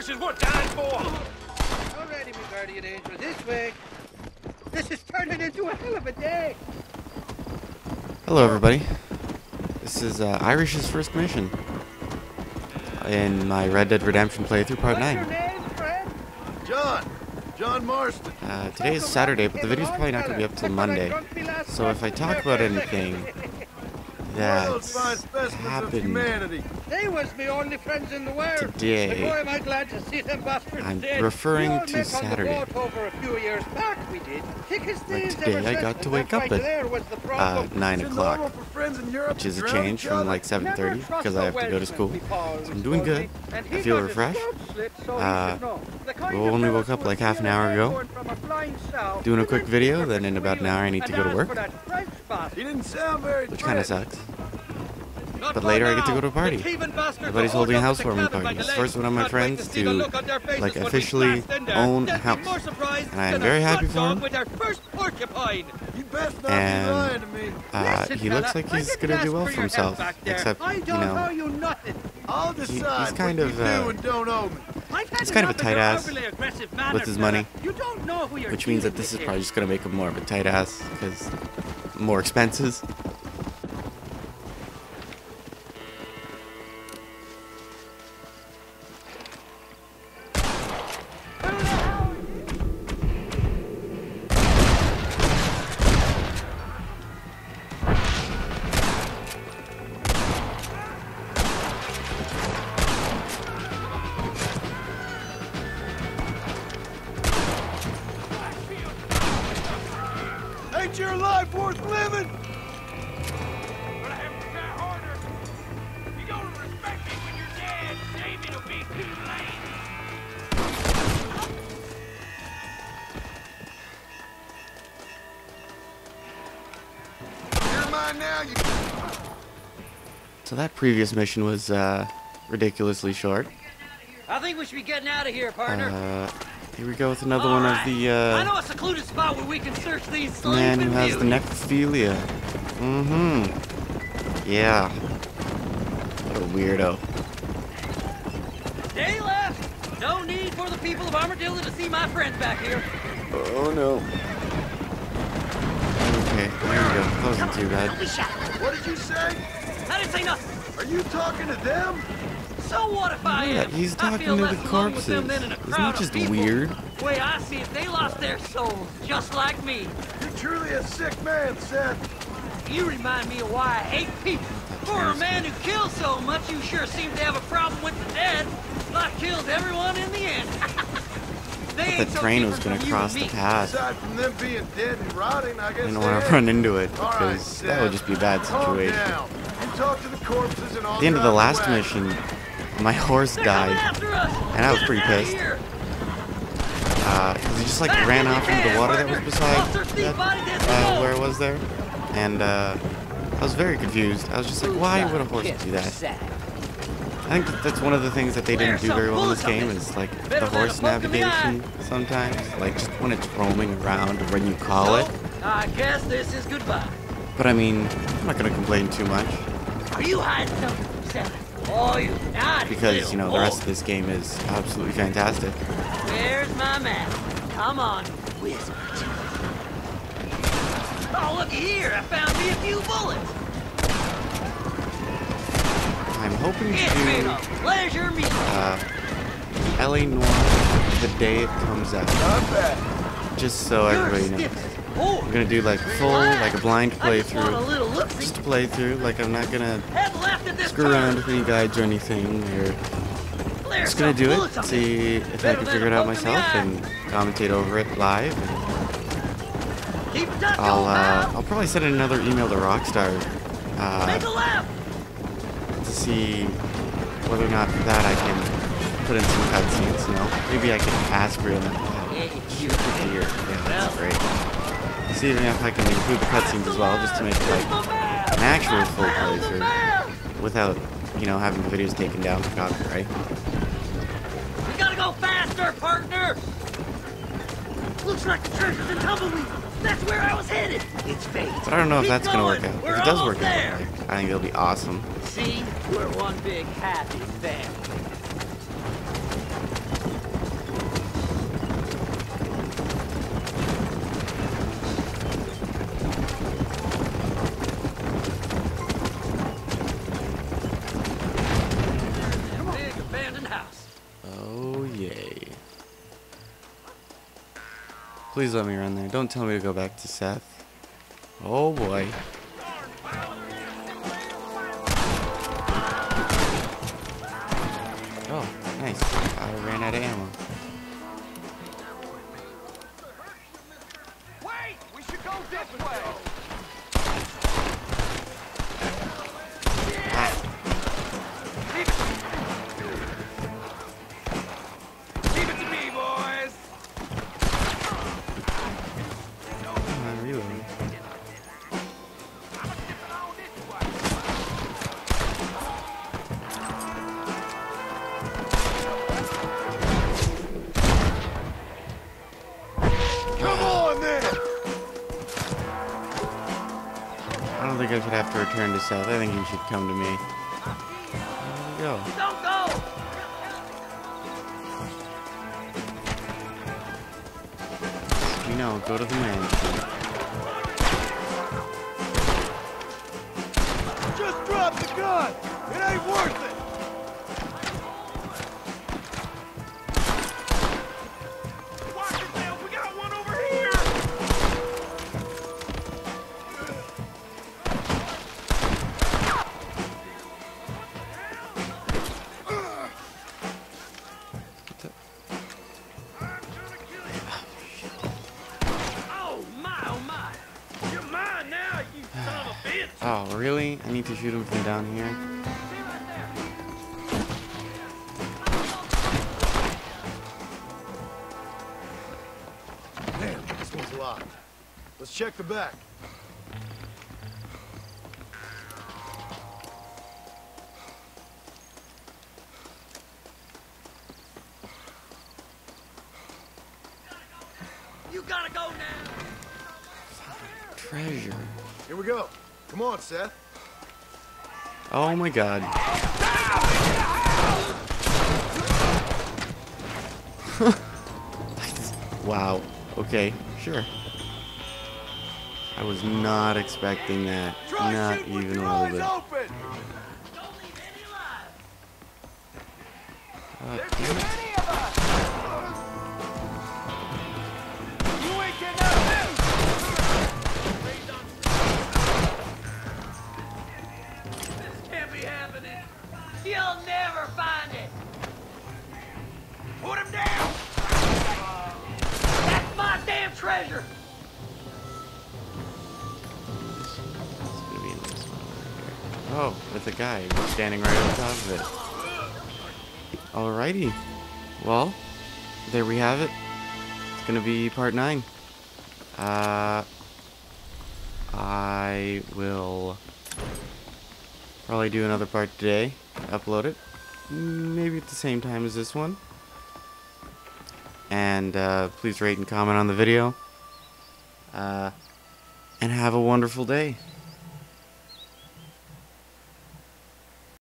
Irish is worth dying for. Already, my guardian angel, this way. This is turning into a hell of a day. Hello, everybody. This is uh, Irish's first mission in my Red Dead Redemption playthrough, Part What's your 9. name, friend? John. John Marston. Uh, today is Saturday, but the video's probably not going to be up till Monday. So if I talk about anything One of those fine that's specimens of happened humanity. They was my only friends in the world. Today, boy, am I glad to see them bastards I'm dead. referring to met on the Saturday. boat over a few years back, we did. Thick today, I got to wake up at, there was the uh, 9 Is it normal o'clock, for friends in Europe which is a change from like 7.30 because I have to go to school. me pa always So I'm doing good. I feel refreshed. throat slit, so he Uh, should know. We only woke up like half an hour ago. going from a flying south Doing a quick video, then in about an hour I need to go to work. For that French spot. He didn't sound very Which kind of sucks. Not But later I get to go to a party. The thieving bastards Everybody's holding a hold up housewarming party. the It's the first one of my friends see to, look on their faces like, officially blast in there. own a house. And I am very happy for him. with their first porcupine. You best not And, be lying to me. Uh, Listen, he looks like he's gonna do well for for your help himself. Except, I you don't know, owe you nothing. I'll he's decide kind what of, you uh, do and don't owe me. I've had He's kind of a tight ass overly aggressive manner, with his money, You don't know who you're which means that this is probably just gonna make him more of a tight ass because more expenses. So that previous mission was uh, ridiculously short. I think we should be getting out of here, partner. Uh, here we go with another All one right. of the Uh, I know a secluded spot where we can search these man who has the beauties. necrophilia. Mm-hmm. Yeah. What a weirdo. Day left. No need for the people of Armadillo to see my friends back here. Oh no. Okay, there we go. That wasn't too bad. Don't be shy. What did you say? I didn't say nothing. Are you talking to them? So what if I Yeah, am? he's I talking feel to less the alone with them corpses. than in a Isn't crowd that just of people. weird? Way I see it, they lost their souls, just like me. You're truly a sick man, Seth. You remind me of why I hate people. For a man who kills so much, you sure seem to have a problem with the dead. I killed everyone in the end. The train was gonna cross the path. Aside from them being dead and rotting, I I didn't want to run into it All right, because that would just be a bad situation. down. You talk to the corpses and all. At the end of the last mission, my horse They're died. and I was pretty pissed. here. Uh, 'cause he just like Back ran off you into the water that was beside that, uh, where it was there, and uh, I was very confused. I was just like, why would a horse do that? I think that's one of the things that they didn't do very well in this game is like the Better than a horse poke in the navigation sometimes, like just when it's roaming around or when you call it. I guess this is goodbye. But I mean, I'm not gonna complain too much Are you hiding something from Seth? Oh, you naughty because you know the rest of this game is absolutely fantastic. Where's my map? Come on, whisper. Oh, look here. I found me a few bullets. I'm hoping to a pleasure meeting uh, L.A. Noire the day it comes out, just so everybody knows. stiff as a board. I'm gonna do like full, like a blind I just want a playthrough. Just a playthrough, like I'm not gonna Head left at this screw around with any guides or anything. Or just gonna do it, see if I can figure it out poke in the myself and commentate over it live. I'll uh. I'll probably send another email to Rockstar uh, see whether or not that I can put in some cutscenes. You know, maybe I can ask for them. Uh, Yeah, shoot the deer. Yeah, that's great. See if I can include the cutscenes as well, just to make it like an actual full playthrough without, you know, having the videos taken down for copyright. We gotta go faster, partner. Looks like the treasure's in Tumbleweed. That's where I was headed. It's fate. But I don't know if Keep that's gonna work out. We're If it does work out, like, I think it'll be awesome. See, we're one big happy family. Oh, Please let me run there. Don't tell me to go back to Seth. Oh boy. Ran Come on then! I don't think I should have to return to Seth. I think you should come to me. There we go. Don't go! You know, go to the mansion. Just drop the gun! It ain't worth it! Oh, really? I need to shoot him from down here? Damn, this one's locked. Let's check the back. You gotta go now. Treasure. Here we go. Come on, Seth. Oh my god. wow. Okay, sure. I was not expecting that. Try Not even your a little bit. open! Don't leave any alive. Uh, You'll never find it. Put him down! That's my damn treasure. Oh, with a guy standing right on top of it. Alrighty. Well, there we have it. It's gonna be part nine. Uh, I will probably do another part today. Upload it, maybe at the same time as this one. And uh, please rate and comment on the video. Uh, and have a wonderful day.